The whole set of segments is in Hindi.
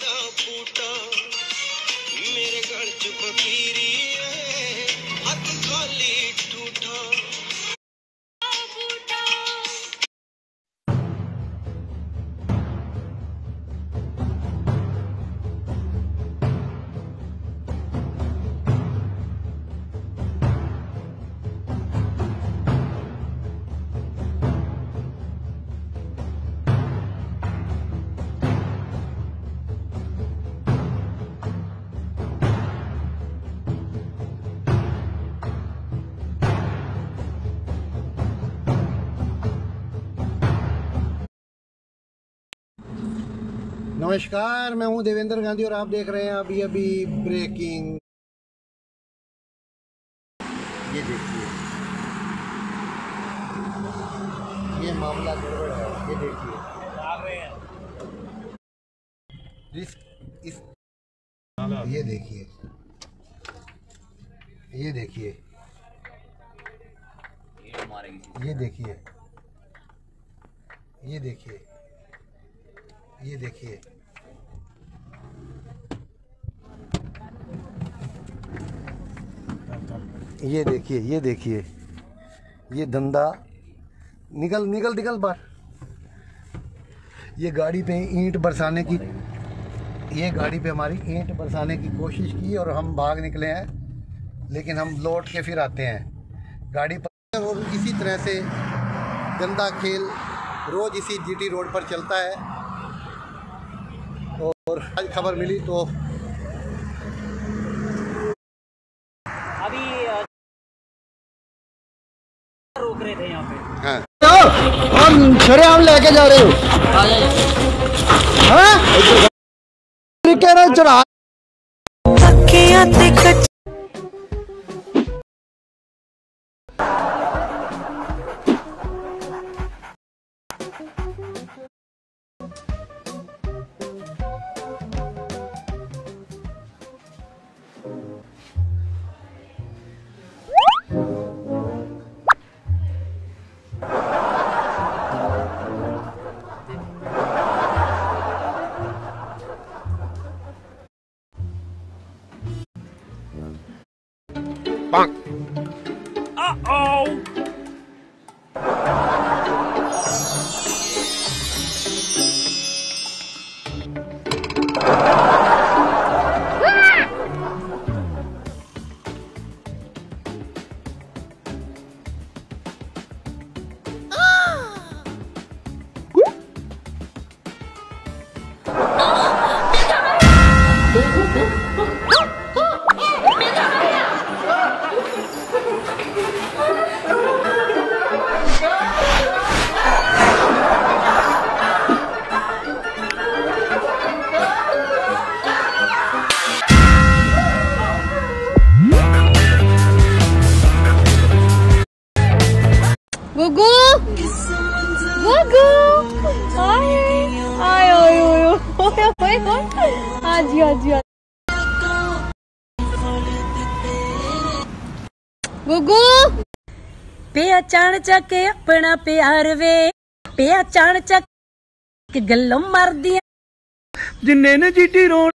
ਦਾ ਬੂਟਾ ਮੇਰੇ ਗਲ ਚ ਫਕੀਰੀ नमस्कार, मैं हूँ देवेंद्र गांधी और आप देख रहे हैं अभी अभी ब्रेकिंग ये देखिए। ये मामला गड़बड़ है, ये देखिए। इस इस, ये देखिए। ये देखिए। ये देखिए। ये देखिए। ये देखिए। ये देखिए ये देखिए। ये धंधा, निकल निकल निकल बाहर। ये गाड़ी पे ईंट बरसाने की, ये गाड़ी पे हमारी ईंट बरसाने की कोशिश की और हम भाग निकले हैं, लेकिन हम लौट के फिर आते हैं। गाड़ी पर और इसी तरह से गंदा खेल, रोज इसी जीटी रोड पर चलता है। और आज खबर मिली तो अभी अ, रोक रहे थे यहाँ पे हाँ हम लेके जा रहे हो हाँ? तरीके ਨਾਲ Bonk. Uh-oh. Ah! Woo! ਓਏ ਓਏ ਓਏ ਹਾਂਜੀ ਹਾਂਜੀ ਗੁਗੂ! ਪਿਆ ਚਾਣ ਚੱਕ ਆਪਣਾ ਪਿਆਰ ਵੇ। ਪਿਆ ਚਾਣ ਚੱਕ ਗੱਲਾਂ ਮਰਦੀਆਂ। ਜਿੰਨੇ ਨੇ ਜੀਟੀ ਰੋਣ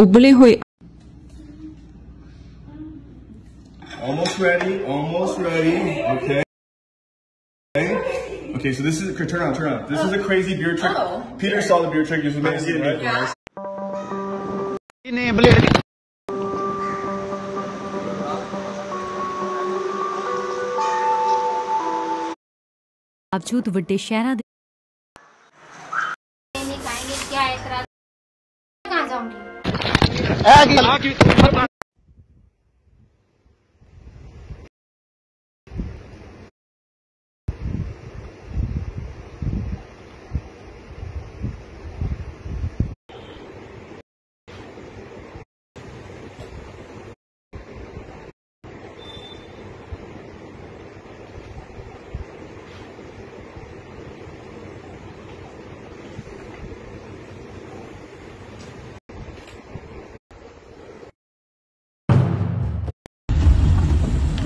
ਉਬਲੇ ਹੋਏ Almost ready. Almost ready. Okay. Okay. Okay. So this is turn around. Turn around. This is a crazy beer trick. Peter saw the beer trick. This is amazing, right? ਬਾਵਜੂਦ ਵੱਡੇ ਸ਼ਹਿਰਾਂ है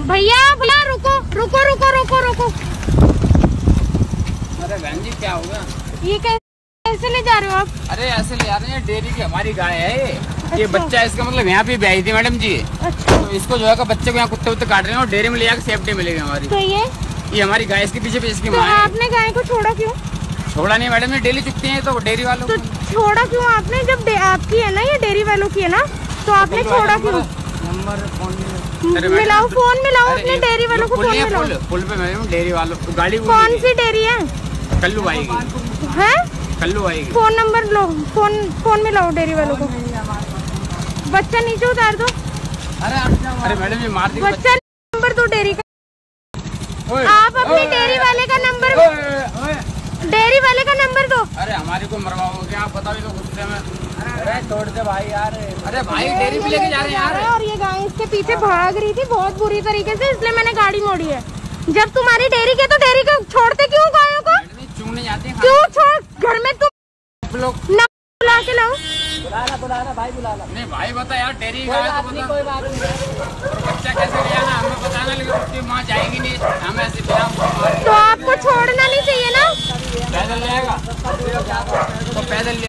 भैया भैया रुको रुको रुको रुको रुको। अरे बहन जी क्या हो गया ये कैसे ले जा रहे हो आप? अरे ऐसे ले जा रहे हैं डेयरी की हमारी गाय है ये। ये अच्छा। बच्चा इसका मतलब यहाँ पे ब्याई थी मैडम जी। अच्छा। तो इसको जो है कि बच्चे को यहाँ कुत्ते उत्ते काट रहे हैं और डेयरी में ले जाकर सेफ्टी मिलेगी हमारी। तो ये? ये हमारी गाय इसके पीछे इसकी तो माँ आपने गाय को छोड़ा क्यों? छोड़ा नहीं मैडम ये डेली चुकती है तो डेयरी वालों तो को। छोड़ा क्यों? आपने जब आपकी है ना ये डेयरी वालों की है ना तो आपने छोड़ा क्यों? नंबर फ़ोन मिलाओ फ़ोन मिलाओ अपने डेरी डेयरी वालों को फ़ोन मिलाओ। पुल पे मैडम डेयरी वालों को। गाड़ी कौन सी डेयरी है। कल्लू आएगी है? कल्लू आएगी फ़ोन नंबर लो फ़ोन फ़ोन मिलाओ डेयरी वालों को। बच्चा नीचे उतार दो। अरे अरे मैडम ये मार दी। बच्चा नंबर दो डेयरी का ओए, आप अपने ओए, डेयरी वाले का नंबर ओए, ओए, डेयरी वाले का नंबर दो। अरे हमारी को मरवाओगे आप बता भी तो गुस्से में। अरे छोड़ दे भाई यार। अरे भाई डेयरी पे लेके जा रहे हैं यार। और ये गाय इसके पीछे भाग रही थी बहुत बुरी तरीके से इसलिए मैंने गाड़ी मोड़ी है। जब तुम्हारी डेयरी के तो डेयरी को छोड़ते क्यों गायों को? मैडम, जाते हैं। क्यों छोड़? घर में तुम आप लोग ना बुला के लाओ। नहीं भाई बता यार डेयरी का है तो बता कोई बात नहीं। बच्चा कैसे गया ना हमें पता ना लेकिन उसकी माँ जाएगी नहीं हम ऐसे तो आपको छोड़ना नहीं चाहिए ना? पैदल जाएगा तो पैदल ले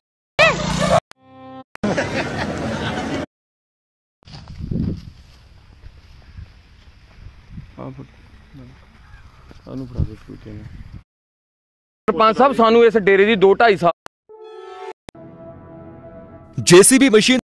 ਸਰਪੰਚ ਸਾਹਿਬ ਸਾਨੂੰ ਇਸ ਡੇਰੇ ਦੀ 2 2.5 ਸਾਲ ਜੀਸੀਬੀ ਮਸ਼ੀਨ